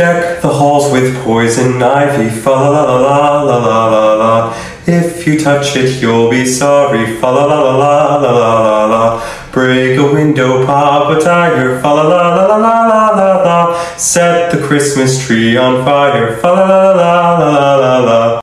Deck the halls with poison ivy, fa la la la la la la la. If you touch it, you'll be sorry, fa la la la la la la la la. Break a window, pop a tiger, fa la la la la la la la la. Set the Christmas tree on fire, fa la la la la la la la.